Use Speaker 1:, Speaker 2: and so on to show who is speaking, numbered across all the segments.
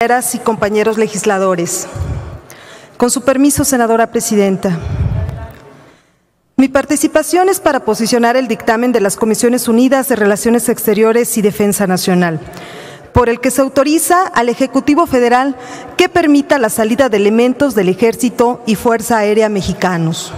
Speaker 1: compañeras y compañeros legisladores. Con su permiso, senadora presidenta. Mi participación es para posicionar el dictamen de las Comisiones Unidas de Relaciones Exteriores y Defensa Nacional, por el que se autoriza al Ejecutivo Federal que permita la salida de elementos del Ejército y Fuerza Aérea mexicanos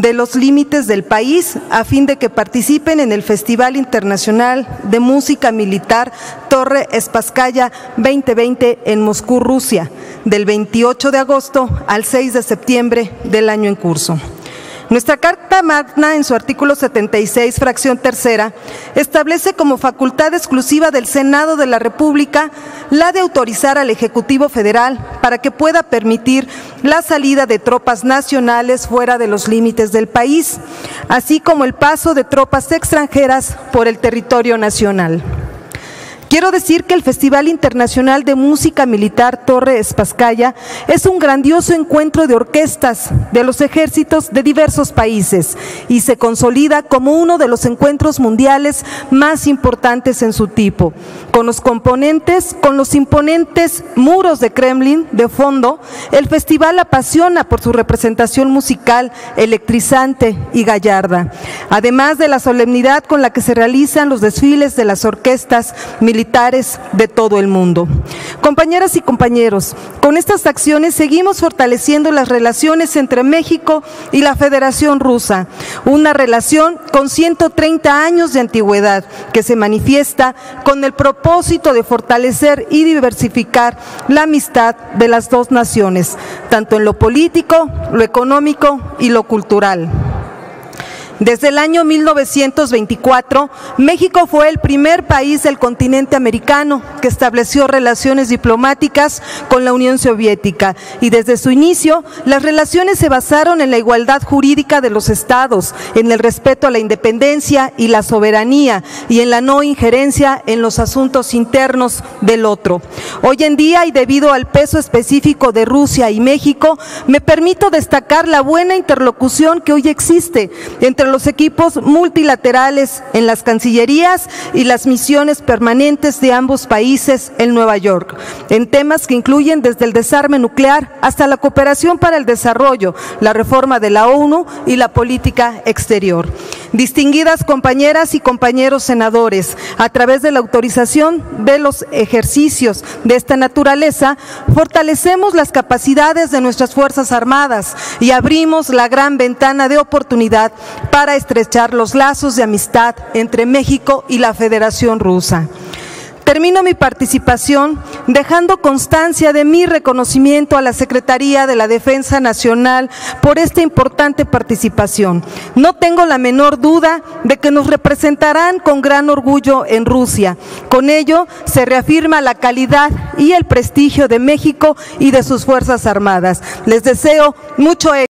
Speaker 1: de los límites del país a fin de que participen en el Festival Internacional de Música Militar Torre Espaskaya 2020 en Moscú, Rusia, del 28 de agosto al 6 de septiembre del año en curso. Nuestra Carta Magna, en su artículo 76, fracción tercera, establece como facultad exclusiva del Senado de la República la de autorizar al Ejecutivo Federal para que pueda permitir la salida de tropas nacionales fuera de los límites del país, así como el paso de tropas extranjeras por el territorio nacional. Quiero decir que el Festival Internacional de Música Militar Torre Espaskaya es un grandioso encuentro de orquestas de los ejércitos de diversos países y se consolida como uno de los encuentros mundiales más importantes en su tipo, con los componentes, con los imponentes muros de Kremlin de fondo, el festival apasiona por su representación musical electrizante y gallarda, además de la solemnidad con la que se realizan los desfiles de las orquestas militares militares de todo el mundo. Compañeras y compañeros, con estas acciones seguimos fortaleciendo las relaciones entre México y la Federación Rusa, una relación con 130 años de antigüedad que se manifiesta con el propósito de fortalecer y diversificar la amistad de las dos naciones, tanto en lo político, lo económico y lo cultural. Desde el año 1924, México fue el primer país del continente americano que estableció relaciones diplomáticas con la Unión Soviética y desde su inicio las relaciones se basaron en la igualdad jurídica de los estados, en el respeto a la independencia y la soberanía y en la no injerencia en los asuntos internos del otro. Hoy en día y debido al peso específico de Rusia y México, me permito destacar la buena interlocución que hoy existe entre los equipos multilaterales en las cancillerías y las misiones permanentes de ambos países en Nueva York, en temas que incluyen desde el desarme nuclear hasta la cooperación para el desarrollo, la reforma de la ONU y la política exterior. Distinguidas compañeras y compañeros senadores, a través de la autorización de los ejercicios de esta naturaleza, fortalecemos las capacidades de nuestras Fuerzas Armadas y abrimos la gran ventana de oportunidad para estrechar los lazos de amistad entre México y la Federación Rusa. Termino mi participación dejando constancia de mi reconocimiento a la Secretaría de la Defensa Nacional por esta importante participación. No tengo la menor duda de que nos representarán con gran orgullo en Rusia. Con ello se reafirma la calidad y el prestigio de México y de sus Fuerzas Armadas. Les deseo mucho éxito.